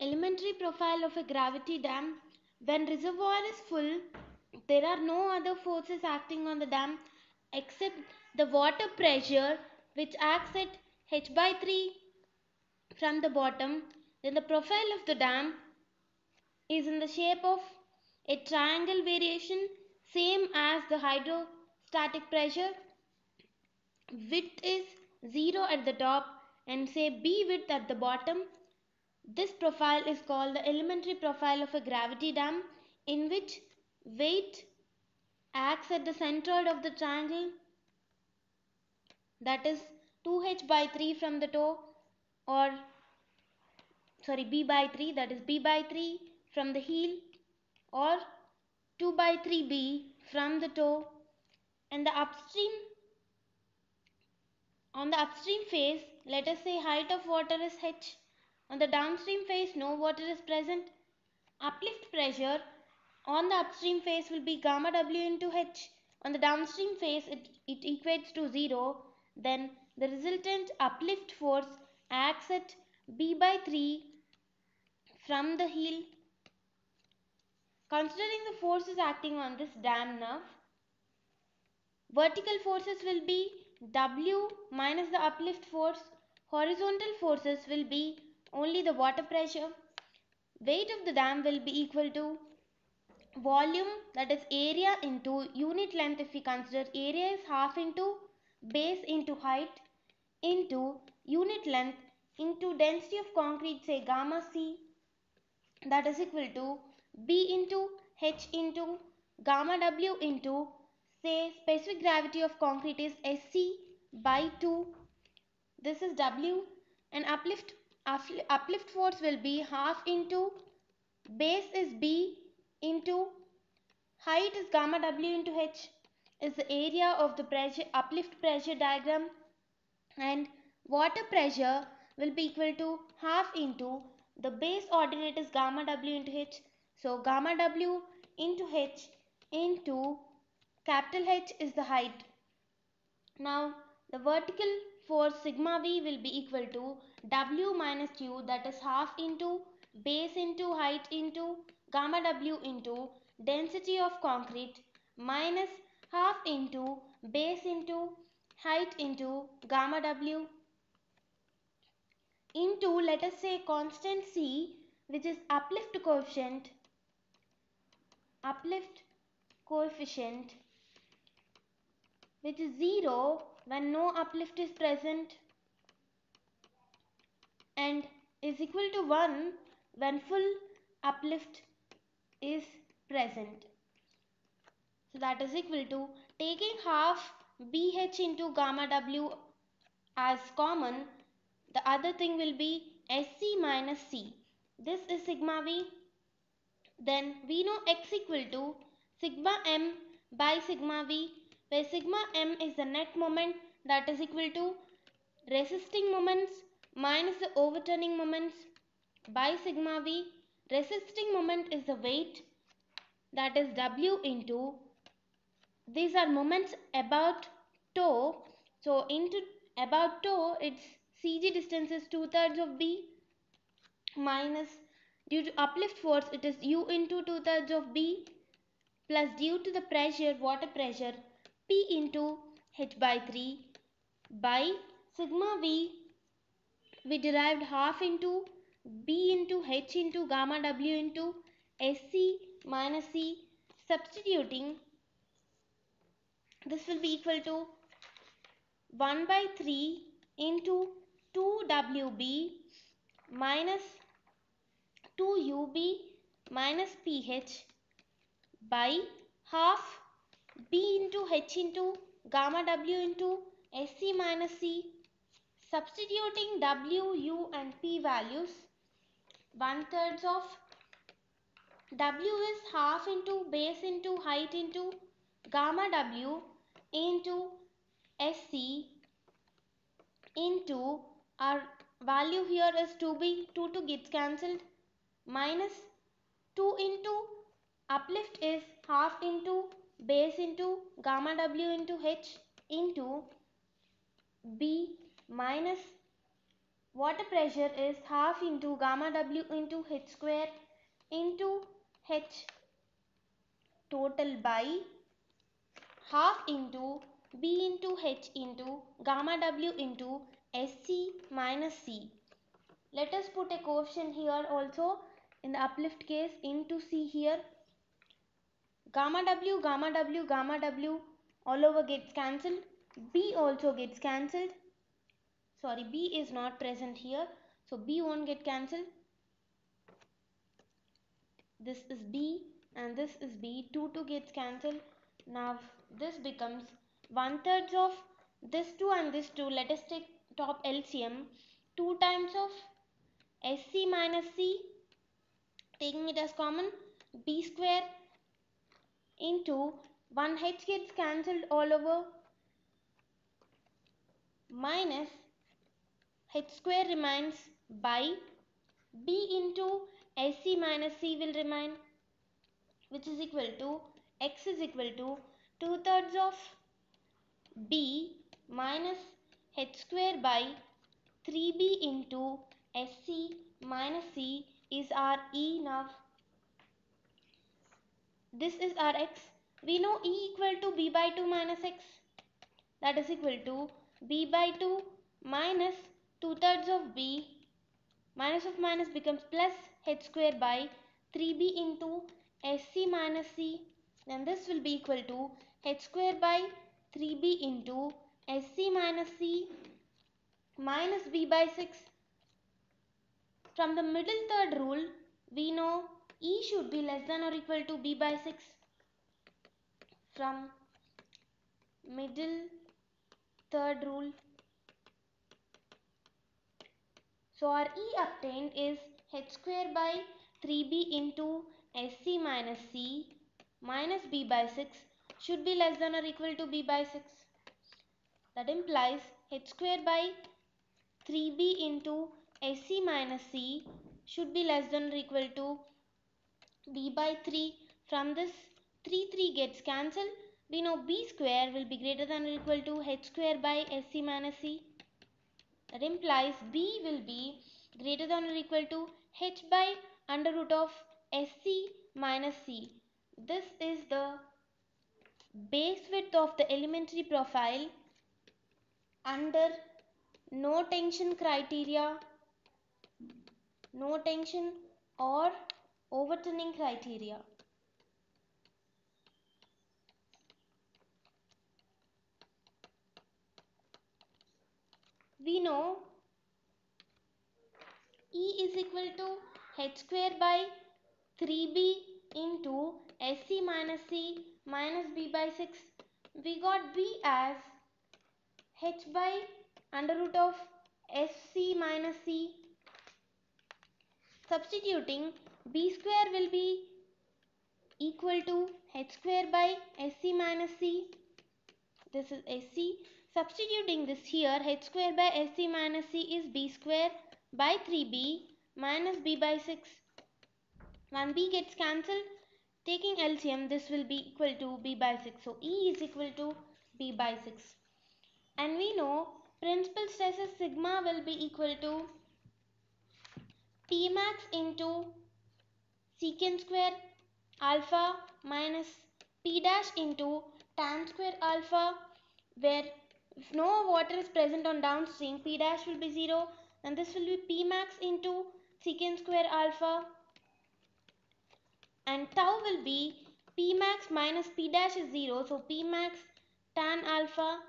elementary profile of a gravity dam. When reservoir is full, there are no other forces acting on the dam except the water pressure which acts at h by 3 from the bottom. Then the profile of the dam is in the shape of a triangle variation same as the hydrostatic pressure. Width is 0 at the top and say B width at the bottom. This profile is called the elementary profile of a gravity dam in which weight acts at the centroid of the triangle that is 2h by 3 from the toe or sorry b by 3 that is b by 3 from the heel or 2 by 3b from the toe. And the upstream on the upstream face let us say height of water is h on the downstream phase, no water is present. Uplift pressure on the upstream phase will be gamma W into H. On the downstream phase, it, it equates to 0. Then the resultant uplift force acts at B by 3 from the heel. Considering the forces acting on this dam nerve, vertical forces will be W minus the uplift force. Horizontal forces will be only the water pressure. Weight of the dam will be equal to volume that is area into unit length if we consider area is half into base into height into unit length into density of concrete say gamma C that is equal to B into H into gamma W into say specific gravity of concrete is SC by 2 this is W and uplift uplift force will be half into base is B into height is gamma W into H is the area of the pressure uplift pressure diagram. And water pressure will be equal to half into the base ordinate is gamma W into H. So gamma W into H into capital H is the height. Now the vertical force sigma V will be equal to W minus U that is half into base into height into gamma W into density of concrete minus half into base into height into gamma W into let us say constant C which is uplift coefficient uplift coefficient which is 0 when no uplift is present and is equal to 1 when full uplift is present. So that is equal to taking half BH into gamma W as common the other thing will be SC minus C. This is sigma V. Then we know X equal to sigma M by sigma V where sigma M is the net moment that is equal to resisting moments minus the overturning moments by sigma v. Resisting moment is the weight that is W into these are moments about toe. So into about toe its CG distance is two thirds of B minus due to uplift force it is U into two thirds of B plus due to the pressure water pressure P into H by 3 by sigma V we derived half into B into H into gamma W into SC minus C substituting this will be equal to 1 by 3 into 2WB minus 2UB minus PH by half B into H into gamma W into SC minus C Substituting W, U and P values, one thirds of W is half into base into height into gamma W into SC into our value here is 2b 2 to gets cancelled minus 2 into uplift is half into base into gamma w into h into b minus water pressure is half into gamma W into H square into H total by half into B into H into gamma W into SC minus C. Let us put a coefficient here also in the uplift case into C here. Gamma W, gamma W, gamma W all over gets cancelled. B also gets cancelled. Sorry, B is not present here. So B won't get cancelled. This is B and this is B. 2 2 gets cancelled. Now this becomes one thirds of this 2 and this 2. Let us take top LCM. 2 times of SC minus C taking it as common B square into 1h gets cancelled all over minus h square remains by b into sc minus c will remain which is equal to x is equal to 2 thirds of b minus h square by 3b into sc minus c is our e now. This is our x. We know e equal to b by 2 minus x. That is equal to b by 2 minus 2 thirds of b minus of minus becomes plus h square by 3b into sc minus c. Then this will be equal to h square by 3b into sc minus c minus b by 6 from the middle third rule we know e should be less than or equal to b by 6 from middle third rule So our E obtained is h square by 3b into sc minus c minus b by 6 should be less than or equal to b by 6. That implies h square by 3b into sc minus c should be less than or equal to b by 3. From this 3 3 gets cancelled. We know b square will be greater than or equal to h square by sc minus c. That implies B will be greater than or equal to h by under root of SC minus C. This is the base width of the elementary profile under no tension criteria, no tension or overturning criteria. We know E is equal to h square by 3b into sc minus c minus b by 6. We got b as h by under root of sc minus c. Substituting b square will be equal to h square by sc minus c. This is sc Substituting this here, h square by sc minus c is b square by 3b minus b by 6. When b gets cancelled, taking LCM, this will be equal to b by 6. So, E is equal to b by 6. And we know principal stresses sigma will be equal to P max into secant square alpha minus P dash into tan square alpha where if no water is present on downstream, P dash will be 0 and this will be P max into secant square alpha and tau will be P max minus P dash is 0. So P max tan alpha.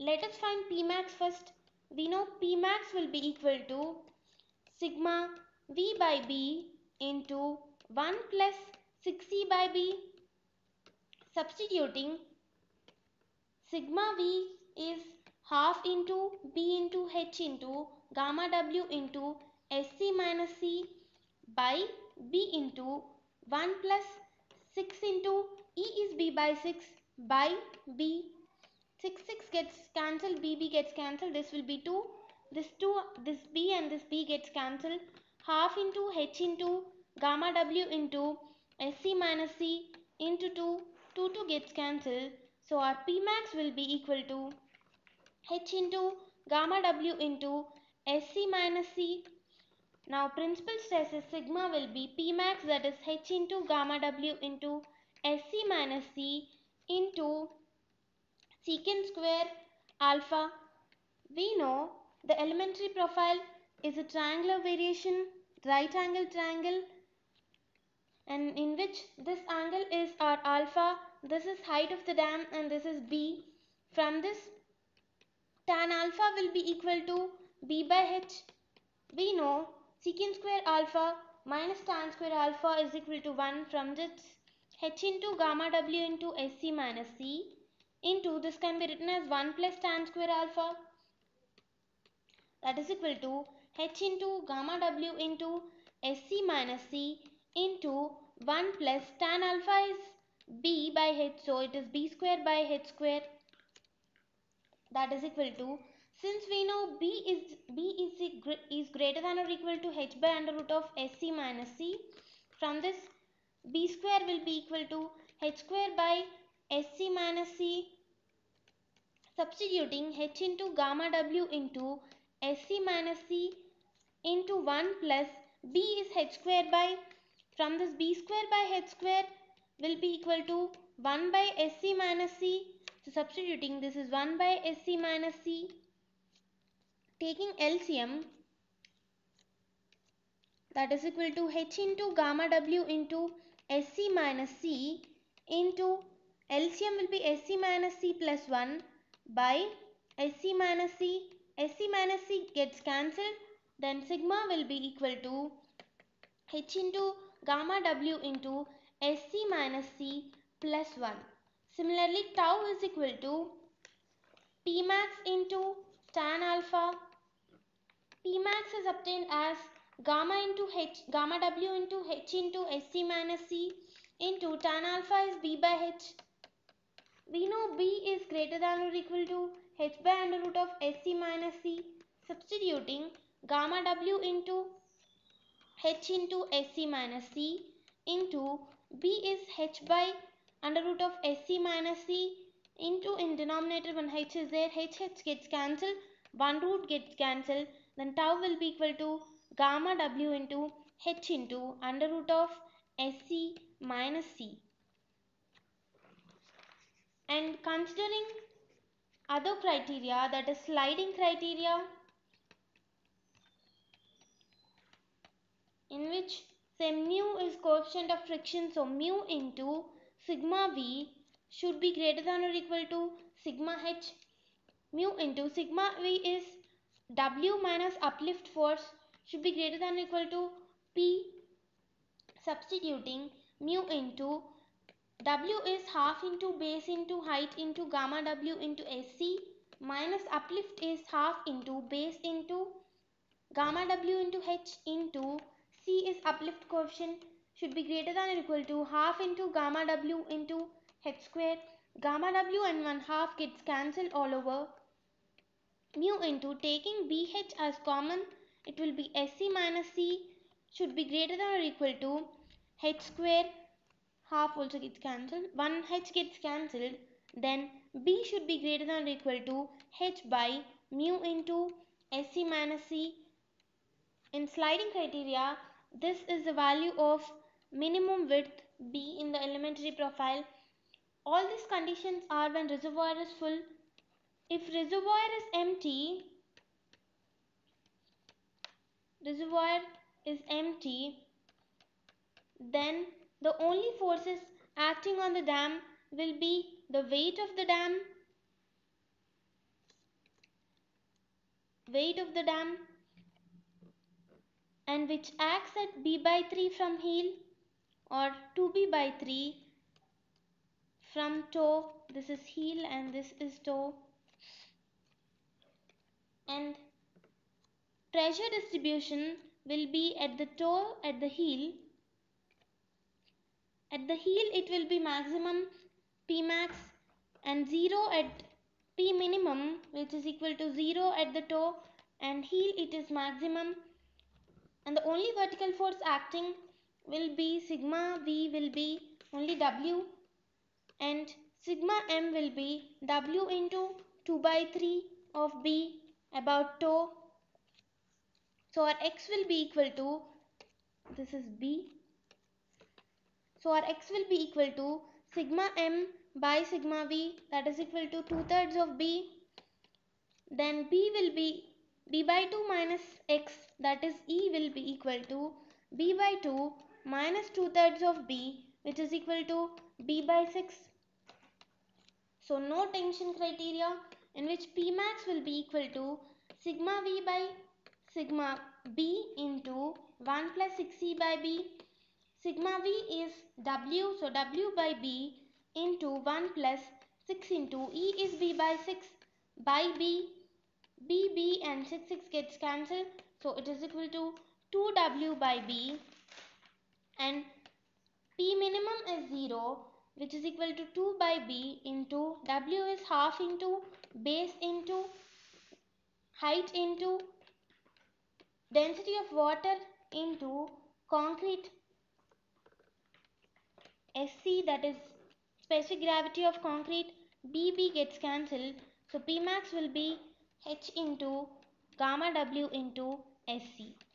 Let us find P max first. We know P max will be equal to sigma V by B into 1 plus 6C by B. Substituting sigma V is half into B into H into gamma W into SC minus C by B into 1 plus 6 into E is B by 6 by B. 6 6 gets cancelled, BB gets cancelled. This will be 2. This 2, this B and this B gets cancelled. Half into H into gamma W into SC minus C into 2. 2 2 gets cancelled. So our P max will be equal to H into gamma W into SC minus C. Now principal stress is sigma will be P max that is H into gamma W into SC minus C into secant square alpha. We know the elementary profile is a triangular variation, right angle triangle and in which this angle is our alpha, this is height of the dam and this is B. From this tan alpha will be equal to B by H. We know secant square alpha minus tan square alpha is equal to 1 from this H into gamma W into SC minus C into this can be written as 1 plus tan square alpha. That is equal to h into gamma w into sc minus c into 1 plus tan alpha is b by h. So it is b square by h square that is equal to since we know b is b is, is greater than or equal to h by under root of sc minus c from this b square will be equal to h square by sc minus c substituting h into gamma w into SC minus C into 1 plus B is H square by from this B square by H square will be equal to 1 by SC minus C. So substituting this is 1 by SC minus C. Taking LCM that is equal to H into gamma W into SC minus C into LCM will be SC minus C plus 1 by SC minus C SC minus C gets cancelled then sigma will be equal to H into gamma W into SC minus C plus 1. Similarly tau is equal to P max into tan alpha. P max is obtained as gamma into H gamma W into H into SC minus C into tan alpha is B by H. We know B is greater than or equal to h by under root of sc minus c substituting gamma w into h into sc minus c into b is h by under root of sc minus c into in denominator when h is there. H h gets cancelled. One root gets cancelled. Then tau will be equal to gamma w into h into under root of sc minus c. And considering other criteria that is sliding criteria in which say mu is coefficient of friction. So mu into sigma v should be greater than or equal to sigma h. Mu into sigma v is w minus uplift force should be greater than or equal to p. Substituting mu into W is half into base into height into gamma W into SC minus uplift is half into base into gamma W into H into C is uplift coefficient should be greater than or equal to half into gamma W into H square. Gamma W and 1 half gets cancelled all over. Mu into taking BH as common it will be SC minus C should be greater than or equal to H square half also gets cancelled 1 h gets cancelled then b should be greater than or equal to h by mu into sc minus c in sliding criteria this is the value of minimum width b in the elementary profile. All these conditions are when reservoir is full. If reservoir is empty reservoir is empty then the only forces acting on the dam will be the weight of the dam, weight of the dam and which acts at B by 3 from heel or 2B by 3 from toe. This is heel and this is toe. And pressure distribution will be at the toe at the heel at the heel it will be maximum P max and 0 at P minimum which is equal to 0 at the toe and heel it is maximum and the only vertical force acting will be sigma V will be only W and sigma M will be W into 2 by 3 of B about toe So our x will be equal to, this is B. So our x will be equal to sigma m by sigma v that is equal to 2 thirds of b. Then b will be b by 2 minus x that is e will be equal to b by 2 minus 2 thirds of b which is equal to b by 6. So no tension criteria in which Pmax will be equal to sigma v by sigma b into 1 plus 6e by b. Sigma v is w so w by b into 1 plus 6 into e is b by 6 by b. b, b and 6, 6 gets cancelled. So it is equal to 2w by b p minimum is 0 which is equal to 2 by b into w is half into base into height into density of water into concrete SC that is specific gravity of concrete BB gets cancelled so Pmax will be H into gamma W into SC.